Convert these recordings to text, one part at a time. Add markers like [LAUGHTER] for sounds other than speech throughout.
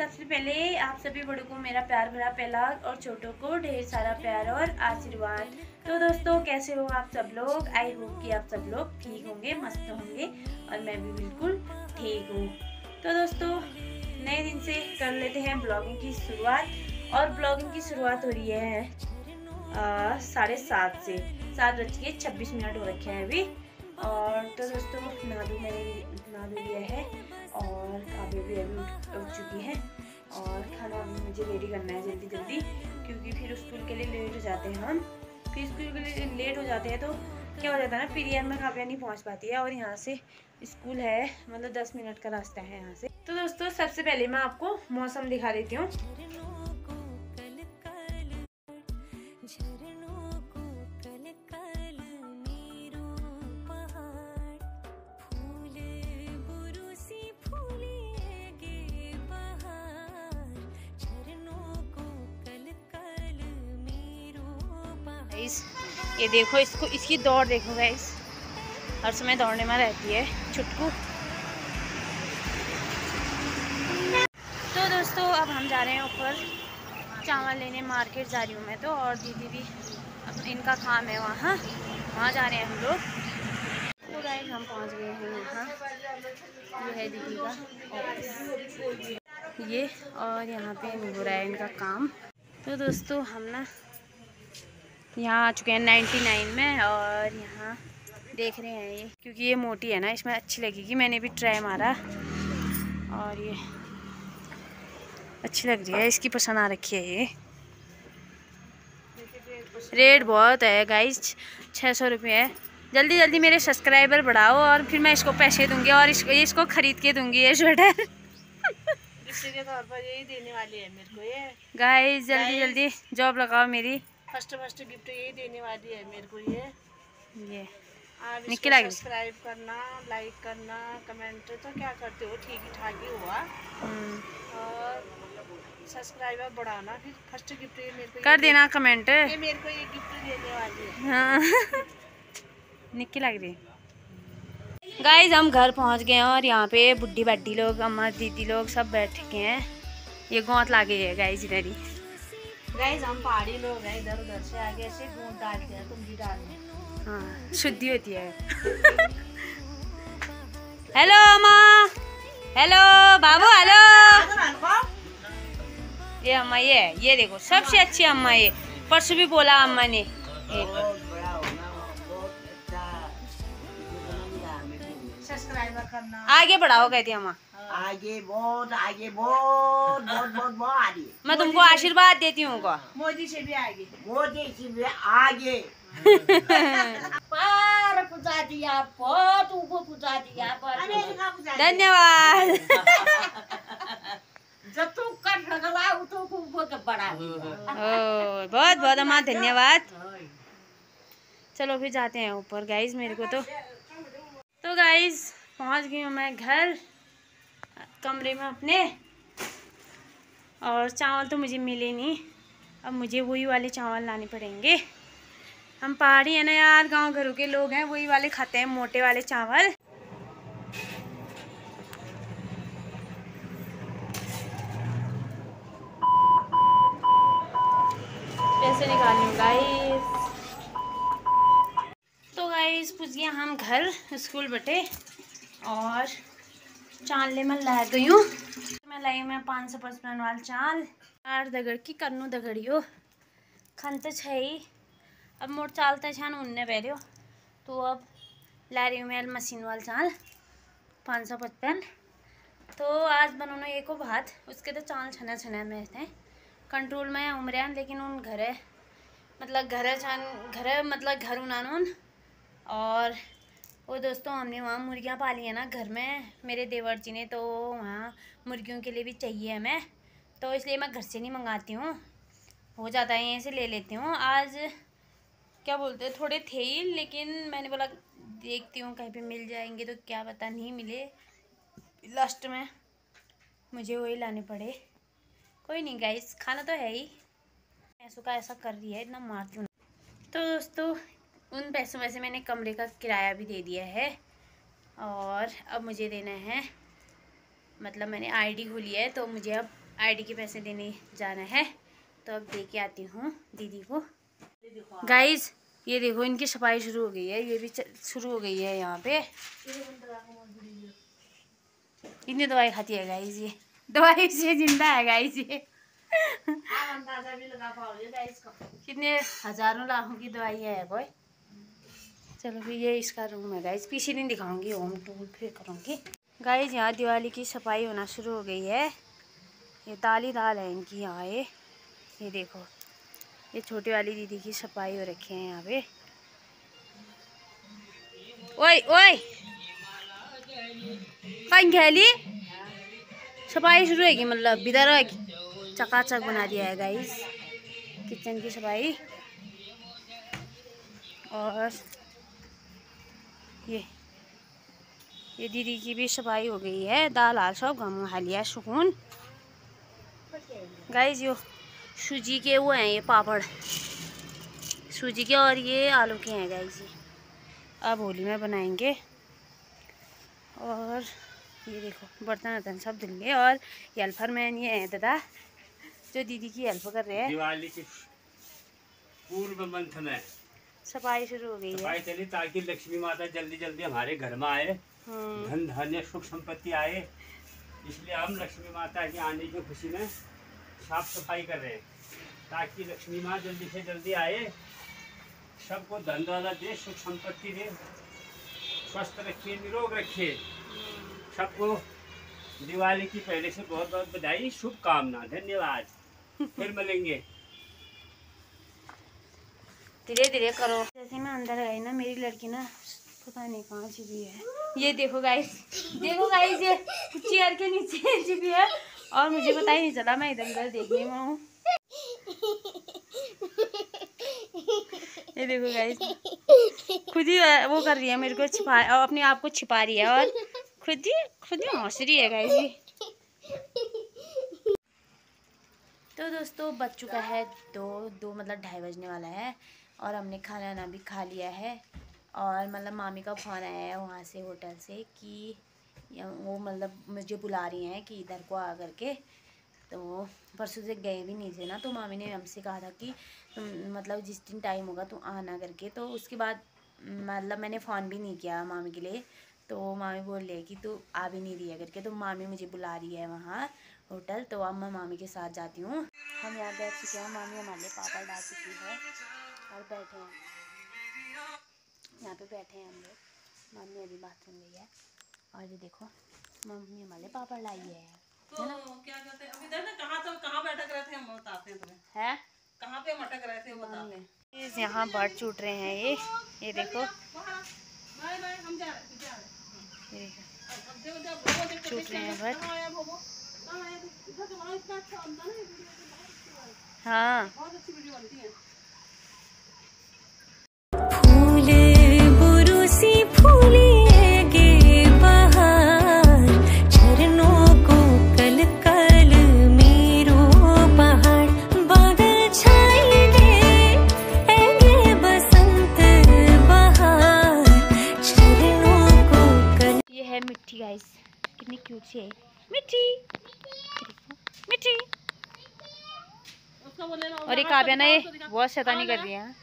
सबसे पहले आप सभी बड़ों को मेरा प्यार भरा पहला और छोटों को ढेर सारा प्यार और आशीर्वाद। तो दोस्तों, कैसे हो आप सब लोग? आई होप कि आप सब लोग ठीक होंगे, मस्त होंगे और मैं भी बिल्कुल ठीक हूँ। तो दोस्तों, नए दिन से कर लेते हैं ब्लॉगिंग की शुरुआत और ब्लॉगिंग की शुरुआत हो रही है साढ़े सात से। सात बज के छब्बीस मिनट हो रखे हैं अभी। और तो दोस्तों नादू मैंने नादू लिया है। और काव्य भी अभी उठ चुकी है। और खाना मुझे रेडी करना है जल्दी जल्दी, क्योंकि फिर स्कूल के लिए लेट हो जाते हैं हम। फिर स्कूल के लिए लेट हो जाते हैं तो क्या हो जाता है ना पीरियड में काव्या नहीं पहुँच पाती है और यहाँ से स्कूल है मतलब दस मिनट का रास्ता है यहाँ से। तो दोस्तों, सबसे पहले मैं आपको मौसम दिखा देती हूँ। गाइस ये देखो, इसको, इसकी दौड़ देखो गाइस हर समय दौड़ने में रहती है छुटकू तो दोस्तों, अब हम जा रहे हैं ऊपर चावल लेने मार्केट जा रही हूँ मैं तो और दीदी भी अब इनका काम है वहाँ. वहाँ जा रहे हैं हम लोग. तो गाइस हम पहुँच गए हैं यहाँ. ये है दीदी का ये और यहाँ पे हो रहा है इनका काम. तो दोस्तों, हम ना यहाँ आ चुके हैं नाइन्टी नाइन में और यहाँ देख रहे हैं ये। क्योंकि ये मोटी है ना इसमें अच्छी लगेगी। मैंने भी ट्राई मारा। और ये अच्छी लग रही है। इसकी पसंद आ रखी है ये। रेट बहुत है गाइस छः सौ रुपये है। जल्दी जल्दी मेरे सब्सक्राइबर बढ़ाओ और फिर मैं इसको पैसे दूँगी और इसको इसको खरीद के दूँगी ये स्वेटर के तौर पर यही देने वाली है मेरे को ये। गाइस जल्दी जल्दी जॉब लगाओ मेरी। फ़र्स्ट फ़र्स्ट गिफ्ट यही देने वाली है मेरे को ये। ये। आप। सब्सक्राइब करना लाइक करना कमेंट तो क्या करते हो? ठीक ही ठाक ही हुआ। हम्म, और सब्सक्राइबर बढ़ाना फिर फ़र्स्ट गिफ्ट ये मेरे को कर देना कमेंट ये मेरे को ये गिफ्ट देने वाली है। हाँ। निक्की लग रही। गाइस हम घर पहुँच गए हैं और यहाँ पे बुढ़ी बड्डी लोग अम्मा दीदी लोग सब बैठ गए हैं। ये गौत लागे है गाइस इधर ही। गाइस हम पहाड़ी लोग हैं इधर उधर से आगे ऐसे डालते हैं तुम भी डालना हाँ शुद्धि होती है। हेलो अम्मा हेलो बाबू हेलो ये अम्मा ये है ये देखो सबसे अच्छी अम्मा ये। परसों भी बोला अम्मा ने। करना आगे बढ़ाओ कहती अम्मा आगे बहुत आगे बहुत बहुत बहुत बहुत आगे। मैं तुमको आशीर्वाद देती हूँ मोदी से भी आगे। मोदी जी में आगे। पार पुजा दिया बहुत ऊपर पुजा दिया पर। धन्यवाद। [LAUGHS] जब कर सकला उ तो ऊपर दिया। ओ बहुत बहुत अम्मा धन्यवाद। चलो फिर जाते हैं ऊपर। गाइज़ मेरे को तो तो गाइस पहुँच गई हूँ मैं घर। कमरे में अपने। और चावल तो मुझे मिले नहीं। अब मुझे वही वाले चावल लाने पड़ेंगे। हम पहाड़ी हैं ना यार गाँव घरों के लोग हैं, वही वाले खाते हैं, मोटे वाले चावल। पैसे निकालनी गाइस तो गाइस पूछ गया हम घर, स्कूल बटे। और चाल ले, मैं ला गई हूँ। मैं लाई मैं पाँच सौ पचपन वाल चाल। आठ दगड़ की, कन्नू दगड़ियो खन तो है ही। अब मोट चाल तो छान उनने पहरियो तो अब ला रही हूँ मैं मशीन वाल चाल, पाँच सौ पचपन। तो आज बनाना एक भात। उसके तो चाल छना छना में थे कंट्रोल में उमरियान लेकिन उन घर है। मतलब घर छान, घर मतलब घर उनान और वो दोस्तों, हमने वहाँ मुर्गियाँ पाली हैं ना घर में, मेरे देवर जी ने तो वहाँ मुर्गियों के लिए भी चाहिए हमें तो इसलिए मैं घर से नहीं मंगाती हूँ। हो जाता है, यहीं से ले लेती हूँ। आज क्या बोलते हैं, थोड़े थे ही, लेकिन मैंने बोला, देखती हूँ, कहीं पे मिल जाएँगे तो क्या पता नहीं मिले। लास्ट में मुझे वही लाने पड़े। कोई नहीं गाइस खाना तो है ही। पैसों का ऐसा कर रही है, इतना मारती हूँ तो दोस्तों उन पैसों में से मैंने कमरे का किराया भी दे दिया है और अब मुझे देना है मतलब मैंने आईडी खोली है तो मुझे अब आईडी के पैसे देने जाना है। तो अब दे के आती हूँ दीदी को। गाइज़ ये देखो इनकी सफ़ाई शुरू हो गई है ये भी शुरू हो गई है यहाँ पे। इतनी दवाई खाती है गाइज़ ये। दवाई से ज़िंदा है गाइज़ ये। कितने हज़ारों लाखों की दवाई है कोई चलो फिर ये इसका रूम है गाइज़ पीछे नहीं दिखाऊँगी होम टूर फिर करूँगी. गाइज़ यहाँ दिवाली की सफ़ाई होना शुरू हो गई है. ये दाली दाल है इनकी, यहाँ ये. ये देखो, ये छोटी वाली दीदी की सफ़ाई हो रखी है यहाँ पे. ओए ओए! सफ़ाई शुरू है मतलब बिदर चकाचक बना दिया है गाइस किचन की सफ़ाई और ये ये दीदी की भी सफ़ाई हो गई है, दाल, आल सब, गम खा लिया, सुकून। गाइस यो सूजी के वो हैं, ये पापड़। सूजी के और ये आलू के हैं गाइस ये। अब होली में बनाएँगे। और ये देखो, बर्तन वर्तन सब धुल लिए और ये अल्फर मैन ये हैं, दादा, जो दीदी की हेल्प कर रहे हैं। पूर्व मंथ में। सफ़ाई शुरू हो गई है। सफ़ाई चली ताकि लक्ष्मी माता जल्दी जल्दी हमारे घर में आए हम्म, धन धान्य सुख संपत्ति आए। इसलिए हम लक्ष्मी माता के आने की खुशी में साफ़ सफ़ाई कर रहे हैं ताकि लक्ष्मी माँ जल्दी से जल्दी आए सबको धन दौलत दे सुख संपत्ति दे स्वस्थ रखिए निरोग रखिए। सबको दिवाली की पहले से बहुत बहुत बधाई शुभकामना धन्यवाद। [LAUGHS] फिर मिलेंगे। धीरे धीरे करो। जैसे मैं अंदर गई ना, मेरी लड़की ना, पता नहीं कहाँ छिपी है। ये देखो गाइस देखो गाइस ये चेयर के नीचे [LAUGHS] छिपी है। और मुझे पता ही नहीं चला, मैं इधर उधर देखने में हूँ। ये देखो गाइस खुद ही वो कर रही है मेरे को छिपा और अपने आप को छिपा रही है। और खुद ही खुद ही हंस रही है गाइस तो दोस्तों, बज चुका है दो दो मतलब ढाई बजने वाला है। और हमने खाना ना भी खा लिया है। और मतलब मामी का फ़ोन आया है वहाँ से होटल से कि वो मतलब मुझे बुला रही हैं कि इधर को आ करके तो परसों से गए भी नहीं थे ना तो मामी ने हमसे कहा था कि तुम मतलब जिस दिन टाइम होगा तो आना करके। तो उसके बाद मतलब मैंने फ़ोन भी नहीं किया मामी के लिए। तो मामी बोल रही है कि तू आ भी नहीं रही है करके। तो मामी मुझे बुला रही है वहाँ। होटल तो अब मैं मामी के साथ जाती हूँ। हम यहाँ बैठ चुके हैं। मामी हमारे लिए पापड़ डाल चुकी है और बैठे हैं। यहाँ पे बैठे हैं हम लोग। मम्मी अभी बाथरूम गई है और ये देखो मम्मी हमारे पापड़ लाई है। तो क्या कहते हैं? अभी ना कहाँ तो कहाँ बैठक रहे थे हम बताते हैं तुम्हें है? कहाँ पे मटक रहे थे बताते यहाँ बर्ड छूट रहे हैं ये। ये देखो। छूट रहे हैं बर्ड। है। हाँ। बहुत अच्छी वीडियो बनती है। और ये काव्या ना ये बहुत शैतानी कर रही है।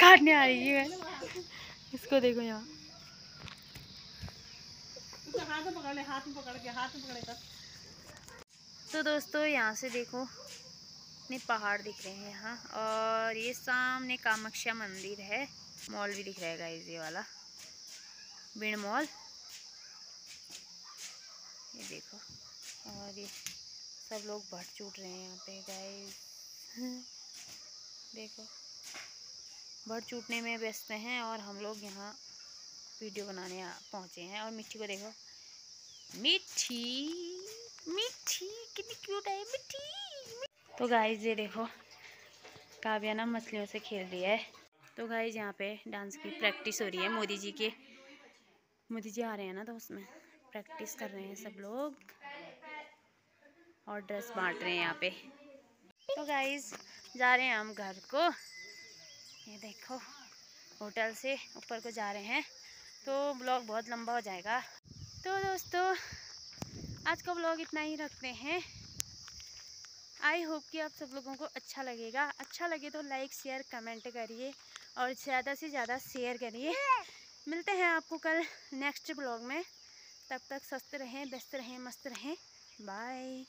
काटने आ रही है। इसको देखो यहाँ। तो दोस्तों यहाँ से देखो इतने पहाड़ दिख रहे हैं यहाँ और ये सामने कामाख्या मंदिर है। मॉल भी दिख रहा है ये वाला। बीण मॉल ये देखो। और ये सब लोग भट चूट रहे हैं यहाँ पे गाइस देखो। भट चूटने में व्यस्त हैं और हम लोग यहाँ वीडियो बनाने पहुँचे हैं। और मिट्टी को देखो। मिट्टी। मिट्टी, कितनी क्यूट है मिट्टी। तो गाइस ये देखो। काव्या ना मछलियों से खेल रही है। तो गाइस यहाँ पे डांस की प्रैक्टिस हो रही है मोदी जी के। मोदी जी आ रहे हैं ना तो उसमें प्रैक्टिस कर रहे हैं सब लोग। और ड्रेस बांट रहे हैं यहाँ पे। तो गाइज़ जा रहे हैं हम घर को। ये देखो होटल से ऊपर को जा रहे हैं। तो ब्लॉग बहुत लंबा हो जाएगा। तो दोस्तों, आज का ब्लॉग इतना ही रखते हैं। आई होप कि आप सब लोगों को अच्छा लगेगा। अच्छा लगे तो लाइक शेयर कमेंट करिए। और ज़्यादा से ज़्यादा शेयर करिए। मिलते हैं आपको कल नेक्स्ट ब्लॉग में। तब तक स्वस्थ रहें, व्यस्त रहें, मस्त रहें। बाय